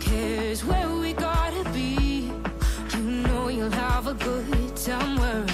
Cares where we gotta be? You know you'll have a good time wherever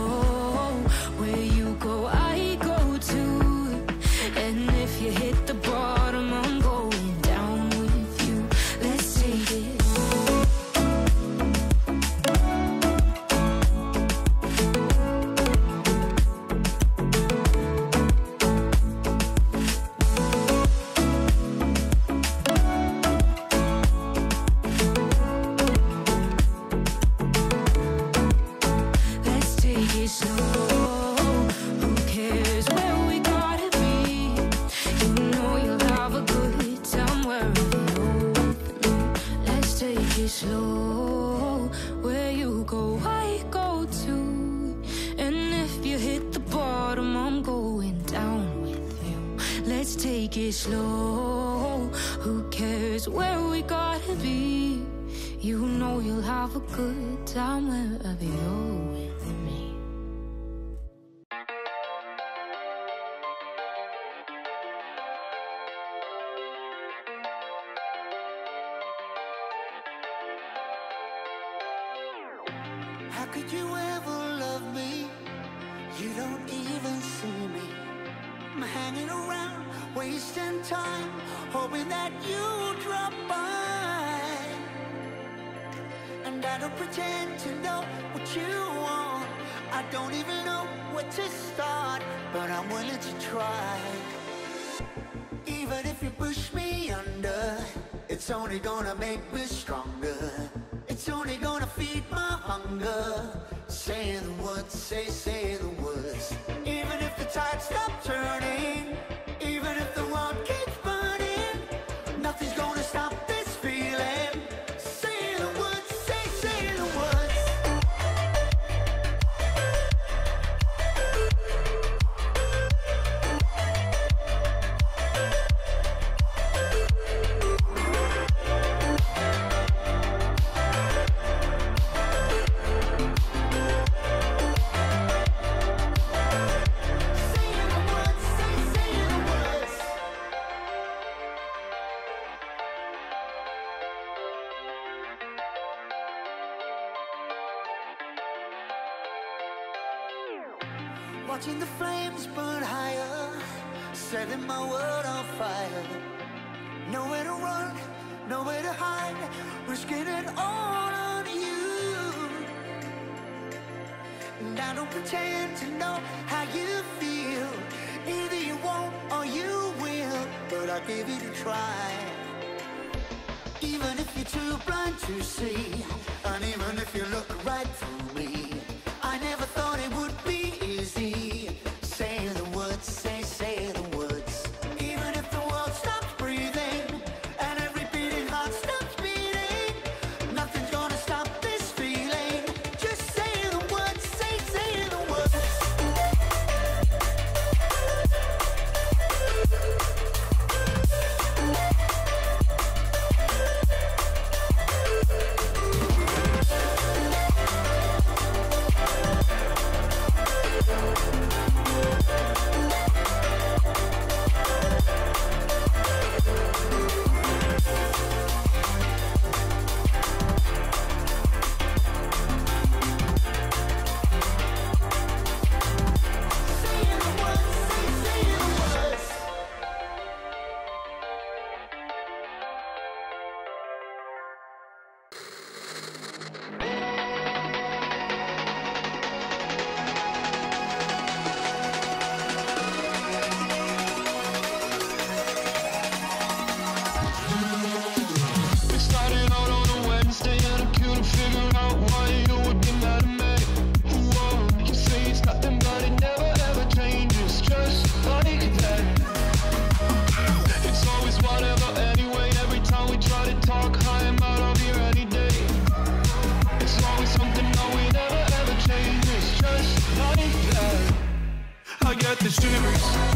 Take it slow. Who cares where we gotta be? You know you'll have a good time wherever you're with me. How could you ever love me? You don't even see me. I'm hanging around, wasting time, hoping that you drop by. And I don't pretend to know what you want. I don't even know where to start, but I'm willing to try. Even if you push me under, it's only gonna make me stronger. It's only gonna feed my hunger. Saying the words, say, say Watching the flames burn higher, setting my world on fire. Nowhere to run, nowhere to hide, risking it all on you. And I don't pretend to know how you feel. Either you won't or you will, but I'll give it a try. Even if you're too blind to see, the.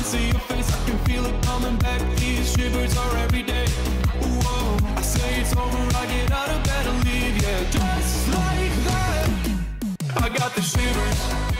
can see your face, I can feel it coming back. These shivers are every day. Whoa, I say it's over, I get out of bed and leave, yeah, just like that. I got the shivers.